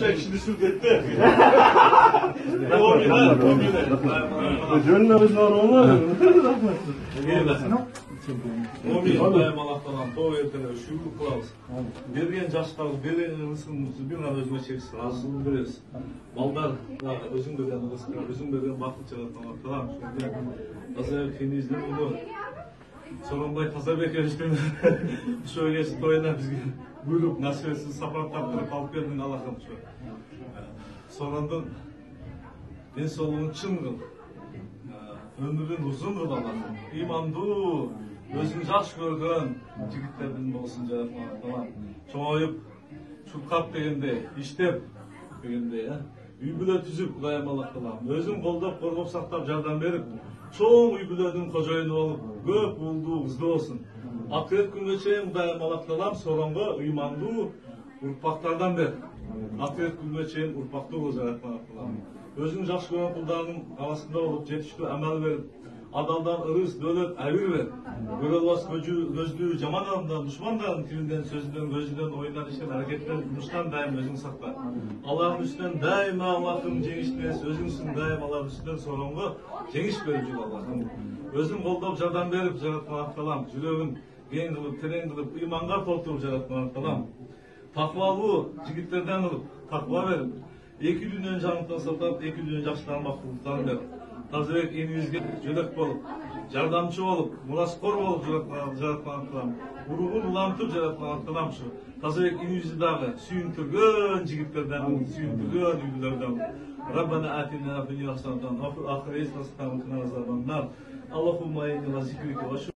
Çek şimdi sürdette. Komine, komine. жөн өзүнүн оруну Komine, Kudayım Allah'tan to ertene şükür kılabız. Берген жаштар берген ысыңызды бир гана өзүңө чексиз асылын бересиз балдар өзүң берген ырыскы өзүң берген бакыт жараткан кылам таза муну сооронбай тазабек ошо кечи тоюна бизге буйруп насибесин сапар таптырып алып келдиң аллахым соорондун ден соолугун чың кыл өмүрүн узун кыл аллахым ыймандуу өзүң жакшы көргөн жигиттердин болсун жараткан чоңоюп чуркап дегендей иштеп дегендей э үй бүлө түзүп кудайым аллах таалам өзүң колдоп коргоп сактап жардам берип чоң үй бүлөнүн кожоюну болуп көп уулдуу кыздуу болсун акырет күнгө чейин кудайым аллах таалам сооронго ыймандуу урпактардан бер акырет күнгө чейин урпактуу кыл жараткан аллах таалам жакшы көргөн кулдарыңдын арасында болуп жетиштүү амал берип адалдан ырыс дөлөт абир бер көрө албас көздүү жаман адамдан душмандардын тилинден сөзүнөн көзүнөн оюндан иштен аракеттен жумуштан дайым өзүң сакта алардын үстүнөн дайыма аллахым жеңиш бересиз өзүңсүң дайым алардын үстүнөн сооронго жеңиш берип жүр аллахым өзүң колдоп жардам берип жараткан таалам жүрөгүн кең кылып терең кылып ыйманга толтуруп жараткан таалам такыбалуу жигиттерден кылып такыба берип эки дүйнөнүн жаңылыктан сактап эки дүйнөнүн жакшы таамактуулуктарын берип тазабек энибизге жөнөк болуп жардамчы болуп мураскор болуп жараткан кылам уругун улантып жараткан кылам ушу тазабек энибизди дагы сүйүндүргөн жигиттерден сүйүндүргөн үй бүлөлөрдөн ربنا آتنا في الدنيا حسنة وفي الآخرة حسنة وقنا عذاب النار اللهم إنا ذكرك وشكرك